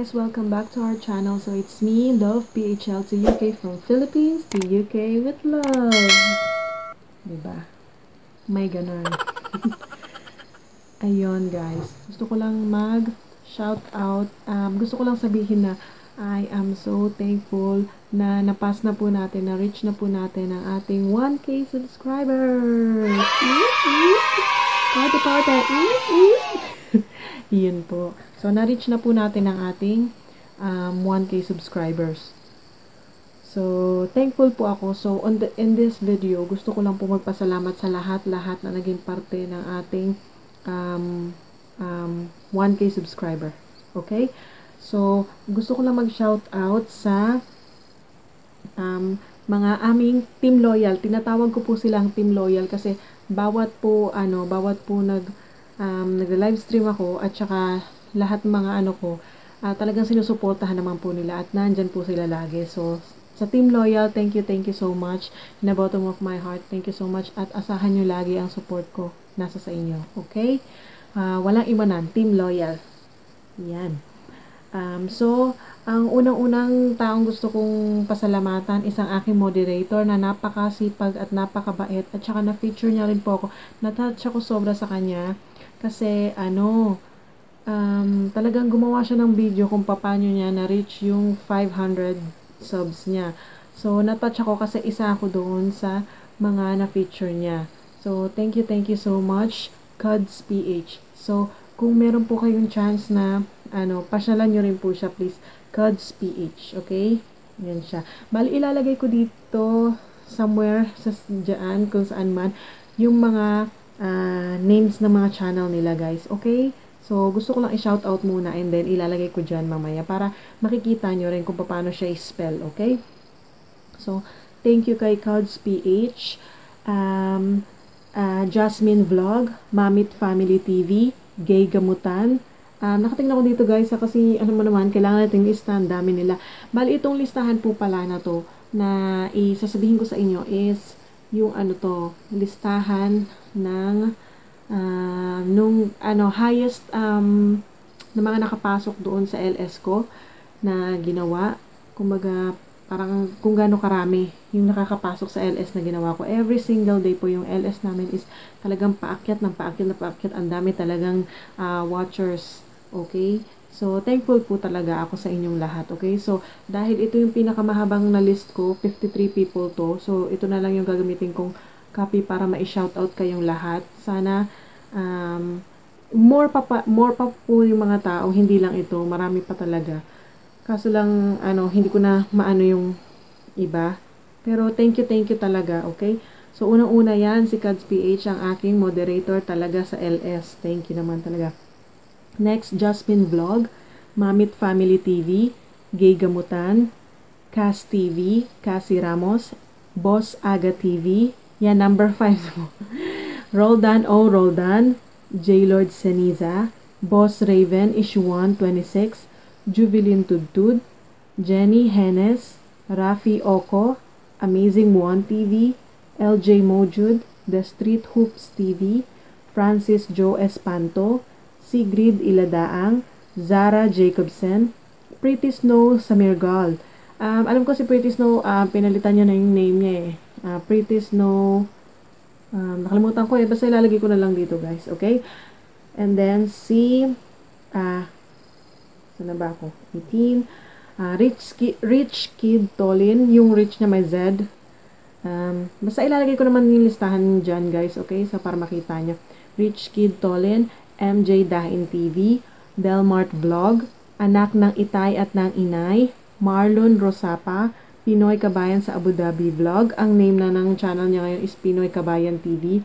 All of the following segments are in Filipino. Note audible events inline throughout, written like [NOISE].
guys, welcome back to our channel. So it's me, Love PHL to UK from Philippines to UK with love. Diba? May ganun. [LAUGHS] Ayun guys, gusto ko lang mag shout out. Um, gusto ko lang sabihin na I am so thankful na napas na po natin, na reach na po natin ang ating 1K subscribers. Party party. [LAUGHS] Yun po. So, na-reach na po natin ang ating um, 1K subscribers. So, thankful po ako. So, on the, in this video, gusto ko lang po magpasalamat sa lahat-lahat na naging parte ng ating um, um, 1K subscriber. Okay? So, gusto ko lang mag-shout out sa um, mga aming team loyal. Tinatawag ko po silang team loyal kasi bawat po, ano, bawat po nag, um, nag-live stream ako at saka lahat mga ano ko, uh, talagang sinusuportahan naman po nila at nandyan po sila lagi. So, sa Team Loyal, thank you, thank you so much. In the bottom of my heart, thank you so much. At asahan nyo lagi ang support ko nasa sa inyo. Okay? Uh, walang iwanan. Team Loyal. Yan. Um, so, ang unang-unang taong gusto kong pasalamatan isang aking moderator na napakasipag at napakabait at saka na-feature niya rin po ako. Natouch ako sobra sa kanya kasi ano, um, talagang gumawa siya ng video kung paano niya na-reach yung 500 subs niya. So, natouch ako kasi isa ako doon sa mga na-feature niya. So, thank you, thank you so much, Cuds PH. So, kung meron po kayong chance na, ano, pasyalan nyo rin po siya, please. Cuds PH, okay? Yan siya. Bali, ilalagay ko dito somewhere sa dyan, kung saan man, yung mga uh, names ng mga channel nila, guys. Okay? So, gusto ko lang i-shout out muna and then ilalagay ko dyan mamaya para makikita nyo rin kung paano siya i-spell, okay? So, thank you kay Couds PH, um, uh, Jasmine Vlog, Mamit Family TV, Gay Gamutan, Um, nakatingnan ko dito guys, kasi ano mo naman, kailangan natin lista, ang dami nila. Bali, itong listahan po pala na to, na isasabihin ko sa inyo is, yung ano to, listahan ng uh, nung ano highest um, na mga nakapasok doon sa LS ko na ginawa. Kumbaga, parang kung gaano karami yung nakakapasok sa LS na ginawa ko. Every single day po yung LS namin is talagang paakyat ng paakyat na paakyat. Ang dami talagang uh, watchers. Okay? So, thankful po talaga ako sa inyong lahat. Okay? So, dahil ito yung pinakamahabang na list ko, 53 people to. So, ito na lang yung gagamitin kong copy para ma-shoutout kayong lahat. Sana um, more pa, pa more pa po yung mga tao, hindi lang ito, marami pa talaga. Kaso lang ano, hindi ko na maano yung iba. Pero thank you, thank you talaga, okay? So unang-una 'yan si Kads PH ang aking moderator talaga sa LS. Thank you naman talaga. Next, Jasmine Vlog, Mamit Family TV, Gay Gamutan, Cas TV, Cassie Ramos, Boss Aga TV, yan, number 5 mo. [LAUGHS] Roldan O. Roldan, J. Lord Seniza, Boss Raven, Issue 1, 26, Jubilin Tudtud, Jenny Hennes, Rafi Oko, Amazing One TV, LJ Mojud, The Street Hoops TV, Francis Joe Espanto, Sigrid Iladaang, Zara Jacobson, Pretty Snow Samirgal. Um, alam ko si Pretty Snow, uh, pinalitan niya na yung name niya eh uh, Pretty Snow, um, nakalimutan ko eh, basta ilalagay ko na lang dito guys, okay? And then si, ah, uh, saan ba ako? 18, uh, Rich, Ki Rich Kid Tolin, yung Rich na may Z. Um, basta ilalagay ko naman yung listahan dyan guys, okay? So para makita nyo. Rich Kid Tolin, MJ Dahin TV, Delmart Vlog, Anak ng Itay at ng Inay, Marlon Rosapa, Pinoy Kabayan sa Abu Dhabi Vlog. Ang name na ng channel niya ngayon is Pinoy Kabayan TV.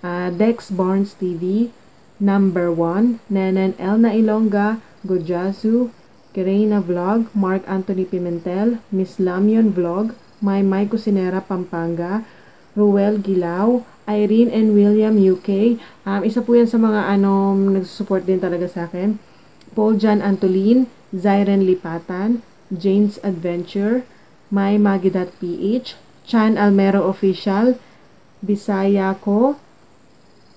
Uh, ah, Dex Barnes TV, Number 1, Nenen El na Ilongga, Gojasu, Kirena Vlog, Mark Anthony Pimentel, Miss Lamion Vlog, My My Cusinera Pampanga, Ruel Gilaw, Irene and William UK. Um, isa po yan sa mga ano, nagsusupport din talaga sa akin. Paul John Antolin, Zyren Lipatan, Jane's Adventure, may Magi.ph, Chan Almero Official, Bisaya ko,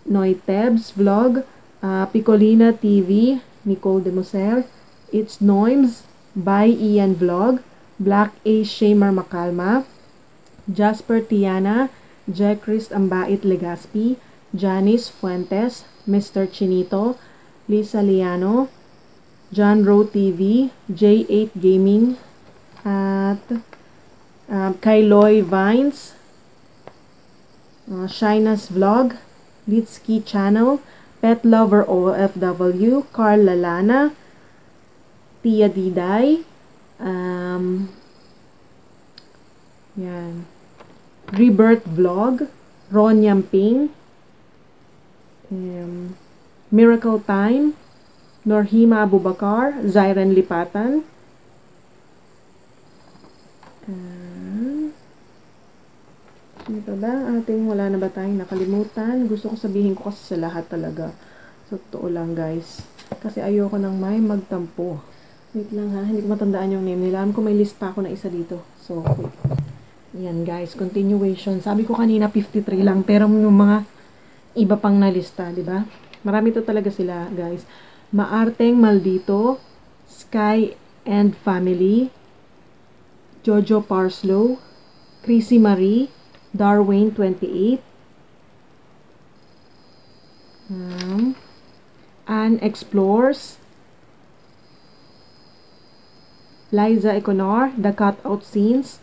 Noitebs Vlog, uh, Picolina TV, Nicole de Moser, It's Noims by Ian Vlog, Black Ace Shamer Makalma, Jasper Tiana, Jack Chris Ambait Legaspi, Janice Fuentes, Mr. Chinito, Lisa Liano, John Rowe TV, J8 Gaming, at uh, Kailoy Vines, uh, Shina's Vlog, Litsky Channel, Pet Lover OFW, Carl Lalana, Tia Diday, um, yan, Rebirth Vlog, Ron Yamping, um, Miracle Time, Norhima Abubakar, Zyren Lipatan, uh, pa ba? Ating wala na ba tayong nakalimutan? Gusto ko sabihin ko kasi sa lahat talaga. So, totoo lang guys. Kasi ayoko nang may magtampo. Wait lang ha, hindi ko matandaan yung name nila. Alam ko may list pa ako na isa dito. So, wait. Yan guys, continuation. Sabi ko kanina 53 lang, pero yung mga iba pang nalista, di ba? Marami to talaga sila, guys. Maarteng Maldito, Sky and Family, Jojo Parslow, Chrissy Marie, Darwin 28, um, Anne Explores, Liza Econor, The Cutout Scenes,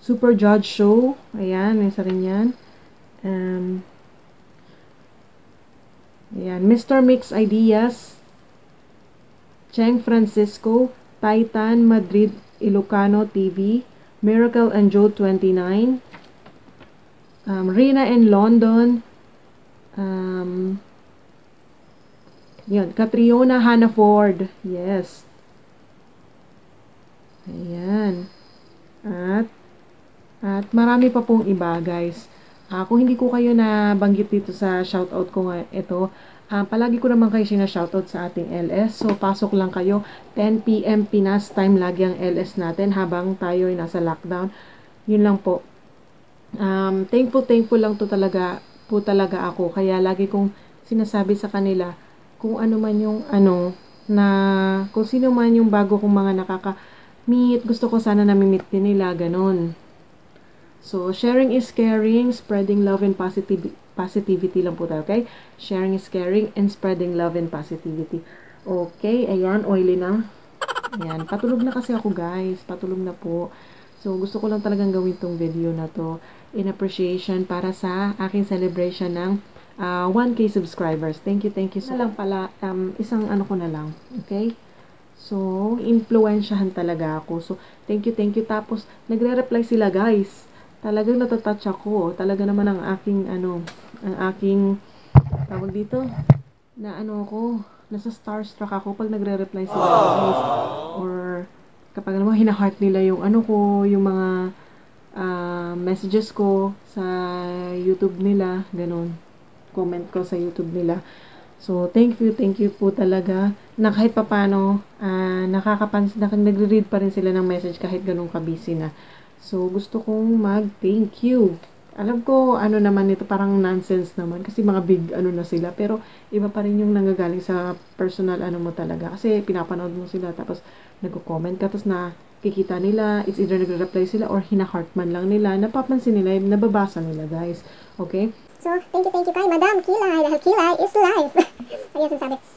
Super Judge Show, ayan, may isa rin yan. Um, ayan, Mr. Mix Ideas, Cheng Francisco, Titan Madrid Ilocano TV, Miracle and Joe 29, um, Rina in London, um, yun, Catriona Hannaford, yes. Ayan. At, at marami pa pong iba, guys. Uh, kung hindi ko kayo na banggit dito sa shoutout ko nga ito, uh, palagi ko naman kayo sina-shoutout sa ating LS. So, pasok lang kayo. 10pm Pinas time lagi ang LS natin habang tayo ay nasa lockdown. Yun lang po. Um, thankful, thankful lang to talaga po talaga ako. Kaya lagi kong sinasabi sa kanila kung ano man yung ano na kung sino man yung bago kong mga nakaka-meet, gusto ko sana nami-meet din nila, ganun. So, sharing is caring, spreading love and positive, positivity lang po tayo, okay? Sharing is caring and spreading love and positivity. Okay, ayan, oily na. Ayan, patulog na kasi ako guys, patulog na po. So, gusto ko lang talagang gawin tong video na to in appreciation para sa aking celebration ng uh, 1K subscribers. Thank you, thank you so lang pala, um, isang ano ko na lang, okay? So, influensyahan talaga ako. So, thank you, thank you. Tapos, nagre-reply sila guys talagang natatouch ako. Talaga naman ang aking, ano, ang aking, tawag dito, na ano ako, nasa starstruck ako pag nagre-reply sila guys. Or, kapag ano, hina-heart nila yung ano ko, yung mga uh, messages ko sa YouTube nila, ganun. Comment ko sa YouTube nila. So, thank you, thank you po talaga na kahit papano, uh, nakakapansin, nagre-read pa rin sila ng message kahit ganun ka-busy na. So, gusto kong mag-thank you. Alam ko, ano naman ito, parang nonsense naman. Kasi mga big, ano na sila. Pero, iba pa rin yung nanggagaling sa personal, ano mo talaga. Kasi, pinapanood mo sila. Tapos, nagko-comment ka. Tapos, na kikita nila. It's either nagre-reply sila or hina-heart man lang nila. Napapansin nila, nababasa nila, guys. Okay? So, thank you, thank you kay Madam Kilay. Dahil Kilay is life. [LAUGHS] Ayun, sinasabi.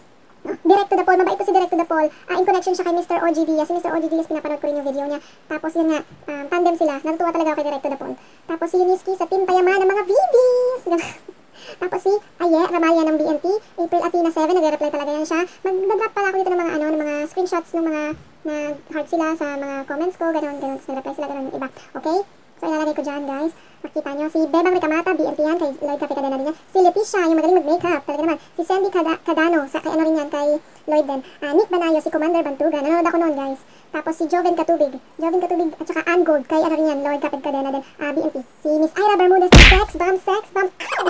Direct to the Paul, mabait to si Direct to the Paul. Uh, in connection siya kay Mr. OG Diaz. Si Mr. OG Diaz, pinapanood ko rin yung video niya. Tapos yun nga, um, tandem sila. Natutuwa talaga ako kay Direct to the Paul. Tapos si Uniski sa Team Payaman ng mga BBs. [LAUGHS] Tapos si Aye, Ramalia ng BNT. April Athena 7, nagre-reply talaga yan siya. Mag-drop pala ako dito ng mga ano, ng mga screenshots ng mga nag-heart sila sa mga comments ko. Ganon, ganon. Tapos nag-reply sila, ganon yung iba. Okay? So, ilalagay ko dyan, guys. Makita nyo, si Bebang Ricamata, BNT yan, kay Lloyd Cafe Cadena din yan. Si Leticia, yung magaling mag-makeup, talaga naman. Si Sandy Cada Cadano, sa, kay ano rin yan, kay Lloyd din. Uh, Nick Banayo, si Commander Bantuga, nanonood ako noon, guys. Tapos si Joven Katubig, Joven Katubig, at saka Ann Gold, kay ano rin yan, Lloyd Cafe Cadena din, uh, BNT. Si Miss Ira Bermudez, sex, bomb, sex, bomb, [LAUGHS] ow!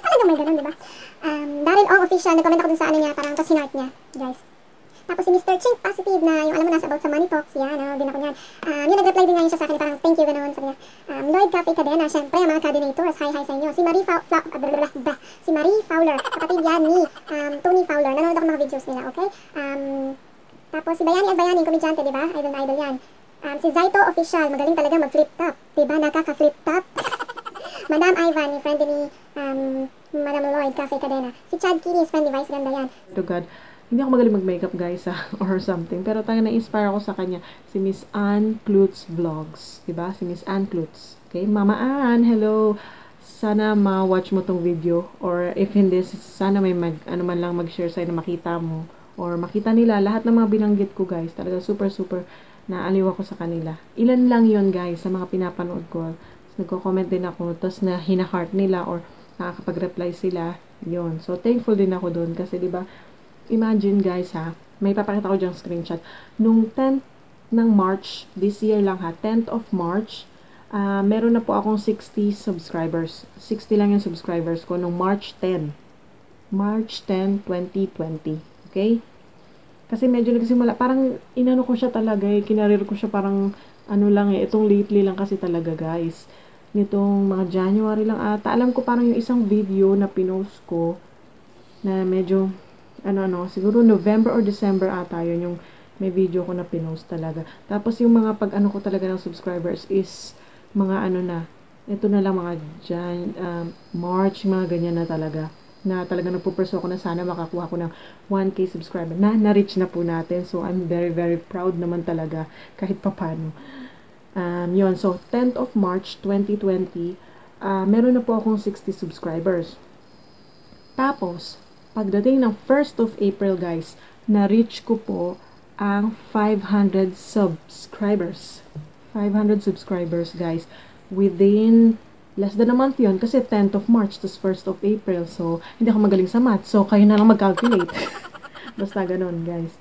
talaga may ganun, di ba? Um, Daryl Ong official, nag-comment ako dun sa ano niya, parang tas hinart niya, guys. Tapos si Mr. Chink Positive na yung alam mo nasa about sa money talks, yan, ano, din ako niyan. Um, yung nag-reply din nga yun siya sa akin, parang thank you, ganoon, sabi niya. Um, Lloyd Cafe Cadena, syempre, mga coordinators, hi, hi sa inyo. Si Marie, Fa si Marie Fowler, kapatid yan ni um, Tony Fowler, nanonood ako mga videos nila, okay? Um, tapos si Bayani Albayani, komedyante, di ba? Idol na idol yan. Um, si Zaito Official, magaling talaga mag-flip top. Di ba? Nakaka-flip top. [LAUGHS] Madam Ivan, ni friend ni um, Madam Lloyd, Cafe Cadena. Si Chad Kinis, friend ni Vice Ganda yan. to God. Hindi ako magaling mag-makeup guys ah, [LAUGHS] or something. Pero tayo na-inspire ako sa kanya. Si Miss Ann Klutz Vlogs. Diba? Si Miss Ann Klutz. Okay? Mama Ann, hello! Sana ma-watch mo tong video. Or if hindi, sana may mag, ano man lang mag-share sa'yo na makita mo. Or makita nila. Lahat ng mga binanggit ko guys. Talaga super super naaliw ako sa kanila. Ilan lang yon guys sa mga pinapanood ko. Nagko-comment din ako. Tapos na hina-heart nila or nakakapag-reply sila. yon So, thankful din ako doon. Kasi, di ba, imagine guys ha, may papakita ko diyang screenshot. Nung 10th ng March, this year lang ha, 10th of March, uh, meron na po akong 60 subscribers. 60 lang yung subscribers ko nung March 10. March 10, 2020. Okay? Kasi medyo nagsimula, parang inano ko siya talaga eh, kinarir ko siya parang ano lang eh, itong lately lang kasi talaga guys. Nitong mga January lang ata, alam ko parang yung isang video na pinost ko na medyo ano ano, siguro November or December ata yun yung may video ko na pinost talaga. Tapos yung mga pag ano ko talaga ng subscribers is mga ano na, ito na lang mga Jan, um, March, mga ganyan na talaga. Na talaga nagpuperso ako na sana makakuha ko ng 1K subscriber. Na, na-reach na po natin. So, I'm very, very proud naman talaga kahit papano. Um, yun. So, 10th of March 2020, uh, meron na po akong 60 subscribers. Tapos, pagdating ng 1st of April guys, na-reach ko po ang 500 subscribers. 500 subscribers guys within less than a month yon kasi 10th of March tas 1st of April so hindi ako magaling sa math so kayo na lang mag-calculate. [LAUGHS] Basta ganun guys.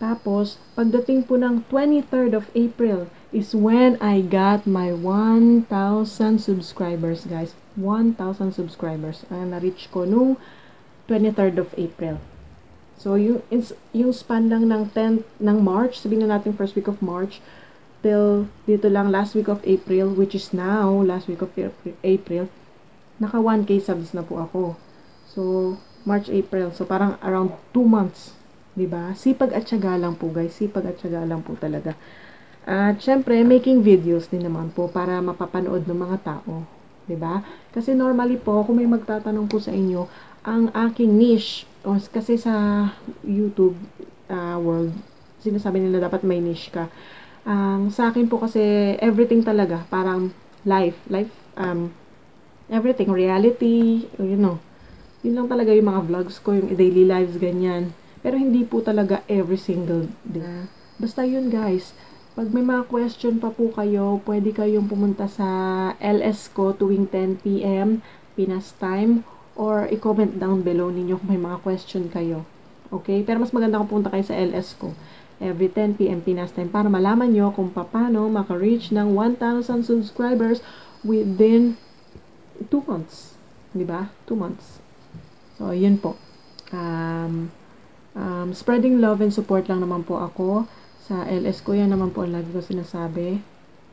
Tapos pagdating po ng 23rd of April is when I got my 1,000 subscribers guys. 1,000 subscribers uh, na-reach ko nung 23rd of April. So, yung, yung span lang ng 10th ng March, sabihin na natin first week of March, till dito lang last week of April, which is now, last week of April, naka 1K subs na po ako. So, March, April. So, parang around 2 months. 'di ba Sipag at syaga lang po, guys. Sipag at syaga lang po talaga. At, syempre, making videos din naman po para mapapanood ng mga tao. 'di ba Kasi normally po, kung may magtatanong po sa inyo, ang aking niche, o kasi sa YouTube uh, world, sinasabi nila dapat may niche ka. Um, sa akin po kasi everything talaga, parang life, life, um, everything, reality, you know, yun lang talaga yung mga vlogs ko, yung daily lives, ganyan. Pero hindi po talaga every single day. Basta yun guys, pag may mga question pa po kayo, pwede kayong pumunta sa LS ko tuwing 10pm, Pinas time, or i-comment down below ninyo kung may mga question kayo. Okay? Pero mas maganda kung punta kayo sa LS ko every 10 p.m. Pinas time para malaman nyo kung paano maka-reach ng 1,000 subscribers within 2 months. Ba? 2 months. So, yun po. Um, um, spreading love and support lang naman po ako sa LS ko. Yan naman po ang lagi ko sinasabi.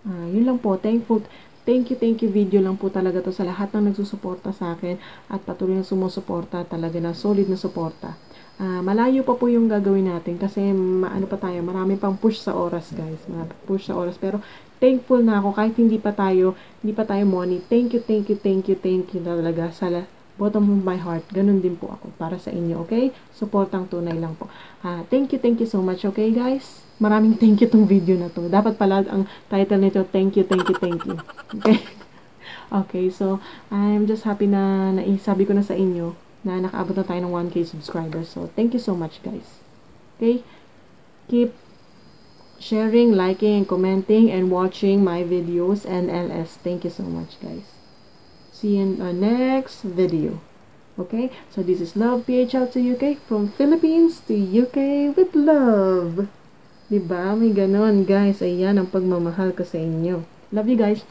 Uh, yun lang po. Thankful, Thank you, thank you video lang po talaga to sa lahat ng nagsusuporta sa akin at patuloy na sumusuporta talaga na solid na suporta. Uh, malayo pa po yung gagawin natin kasi maano pa tayo, marami pang push sa oras guys, marami push sa oras pero thankful na ako kahit hindi pa tayo, hindi pa tayo money. Thank you, thank you, thank you, thank you talaga sa bottom of my heart. Ganun din po ako para sa inyo, okay? Supportang tunay lang po. Uh, thank you, thank you so much, okay guys? Maraming thank you tong video na to. Dapat pala ang title nito, thank you, thank you, thank you. Okay? [LAUGHS] Okay, so, I'm just happy na naisabi ko na sa inyo na nakaabot na tayo ng 1K subscribers. So, thank you so much, guys. Okay? Keep sharing, liking, and commenting, and watching my videos and LS. Thank you so much, guys. See you in the next video. Okay? So, this is Love PHL to UK from Philippines to UK with love. Diba? May ganon, guys. Ayan ang pagmamahal ko sa inyo. Love you guys.